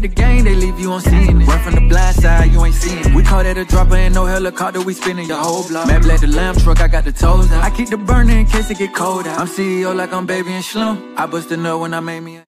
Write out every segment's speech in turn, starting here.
The game, they leave you on scene. Run from the blind side, you ain't seen it. We call that a dropper, ain't no helicopter, we spinning your whole block. Map like the lamb truck, I got the toes out. I keep the burner in case it get cold out. I'm CEO like I'm baby and Slim. I bust a nut when I made me.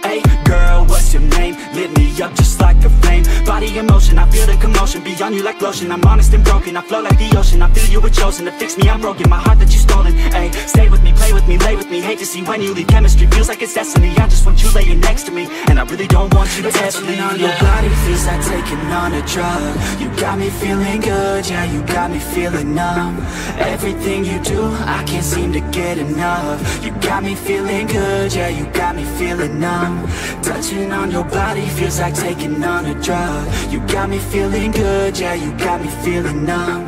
Hey girl, what's your name? Lit me up just like a flame. Body in motion, I feel the commotion. Beyond you like lotion. I'm honest and broken. I flow like the ocean. I feel you were chosen To fix me, I'm broken. My heart that you stolen. Hey, me, me, me Hate to see when you leave. Chemistry feels like it's destiny. I just want you laying next to me And I really don't want you to ever Touching on your body feels like taking on a drug. You got me feeling good, yeah, you got me feeling numb. Everything you do, I can't seem to get enough. You got me feeling good, yeah, you got me feeling numb. Touching on your body feels like taking on a drug. You got me feeling good, yeah, you got me feeling numb